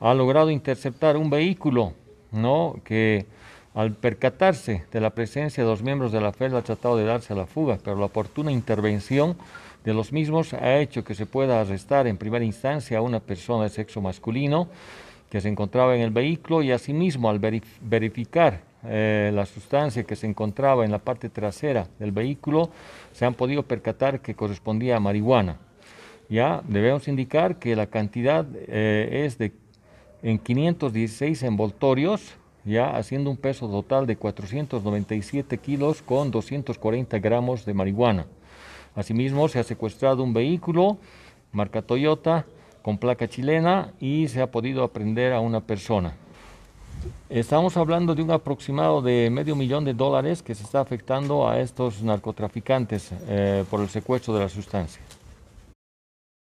ha logrado interceptar un vehículo, ¿no? Que al percatarse de la presencia de los miembros de la FED ha tratado de darse a la fuga, pero la oportuna intervención de los mismos ha hecho que se pueda arrestar en primera instancia a una persona de sexo masculino que se encontraba en el vehículo y asimismo al verificar eh, la sustancia que se encontraba en la parte trasera del vehículo se han podido percatar que correspondía a marihuana. Ya debemos indicar que la cantidad eh, es de en 516 envoltorios, ya haciendo un peso total de 497 kilos con 240 gramos de marihuana. Asimismo, se ha secuestrado un vehículo marca Toyota con placa chilena y se ha podido aprender a una persona. Estamos hablando de un aproximado de medio millón de dólares que se está afectando a estos narcotraficantes eh, por el secuestro de la sustancia.